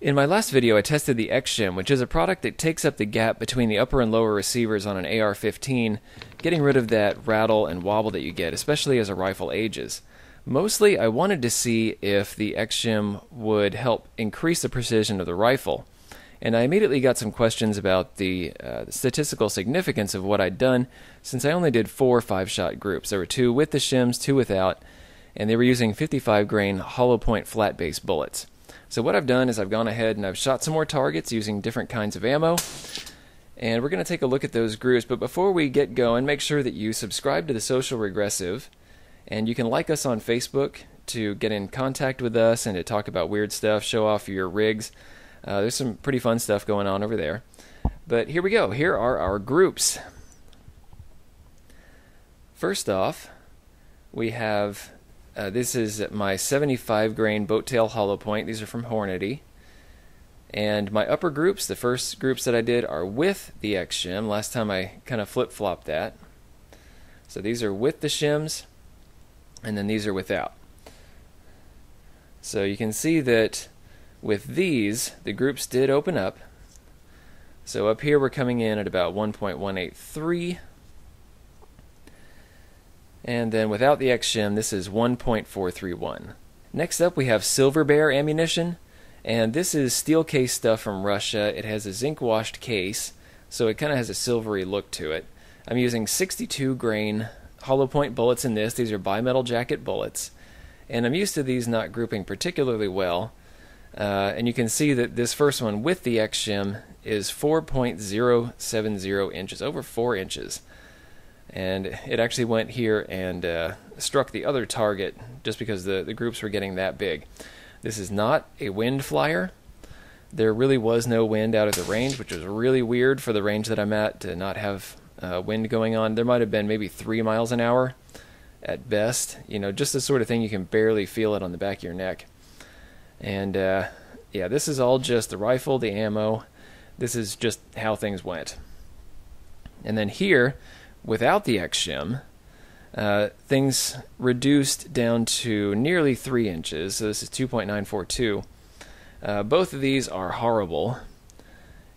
In my last video, I tested the X-Shim, which is a product that takes up the gap between the upper and lower receivers on an AR-15, getting rid of that rattle and wobble that you get, especially as a rifle ages. Mostly, I wanted to see if the X-Shim would help increase the precision of the rifle. And I immediately got some questions about the, uh, the statistical significance of what I'd done, since I only did four five-shot groups. There were two with the shims, two without, and they were using 55 grain hollow point flat base bullets. So what I've done is I've gone ahead and I've shot some more targets using different kinds of ammo. And we're going to take a look at those groups. But before we get going, make sure that you subscribe to the Social Regressive. And you can like us on Facebook to get in contact with us and to talk about weird stuff, show off your rigs. Uh, there's some pretty fun stuff going on over there. But here we go. Here are our groups. First off, we have uh, this is my 75 grain boat tail hollow point. These are from Hornady. And my upper groups, the first groups that I did, are with the X shim. Last time I kind of flip flopped that. So these are with the shims, and then these are without. So you can see that with these, the groups did open up. So up here we're coming in at about 1.183 and then without the X-Shim, this is 1.431. Next up, we have Silver Bear ammunition. And this is steel case stuff from Russia. It has a zinc washed case, so it kind of has a silvery look to it. I'm using 62 grain hollow point bullets in this. These are bimetal jacket bullets. And I'm used to these not grouping particularly well. Uh, and you can see that this first one with the X-Shim is 4.070 inches, over 4 inches and it actually went here and uh, struck the other target just because the, the groups were getting that big. This is not a wind flyer. There really was no wind out of the range, which was really weird for the range that I'm at to not have uh, wind going on. There might have been maybe three miles an hour at best. You know, just the sort of thing you can barely feel it on the back of your neck. And uh, yeah, this is all just the rifle, the ammo. This is just how things went. And then here, without the X-Shim, uh, things reduced down to nearly 3 inches, so this is 2.942. Uh, both of these are horrible,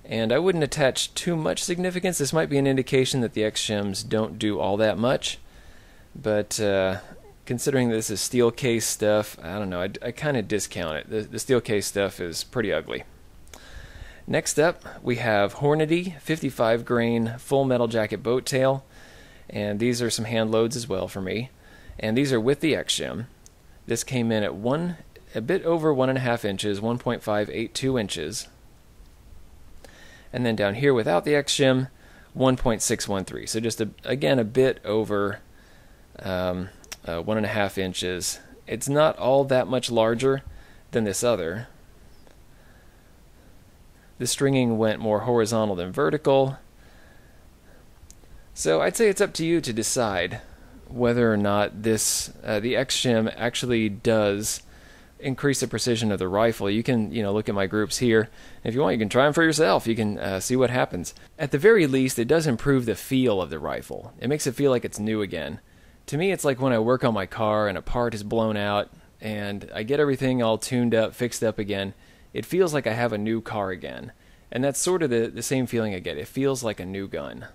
and I wouldn't attach too much significance. This might be an indication that the X-Shims don't do all that much, but uh, considering this is steel case stuff, I don't know, I, I kind of discount it. The, the steel case stuff is pretty ugly. Next up, we have Hornady 55 grain full metal jacket boat tail. And these are some hand loads as well for me. And these are with the X-Shim. This came in at one, a bit over one and a half inches, 1.582 inches. And then down here without the X-Shim, 1.613. So just a, again a bit over um, uh, one and a half inches. It's not all that much larger than this other. The stringing went more horizontal than vertical. So I'd say it's up to you to decide whether or not this uh, the X-Shim actually does increase the precision of the rifle. You can, you know, look at my groups here. If you want, you can try them for yourself. You can uh, see what happens. At the very least, it does improve the feel of the rifle. It makes it feel like it's new again. To me, it's like when I work on my car and a part is blown out and I get everything all tuned up, fixed up again. It feels like I have a new car again. And that's sort of the, the same feeling I get. It feels like a new gun.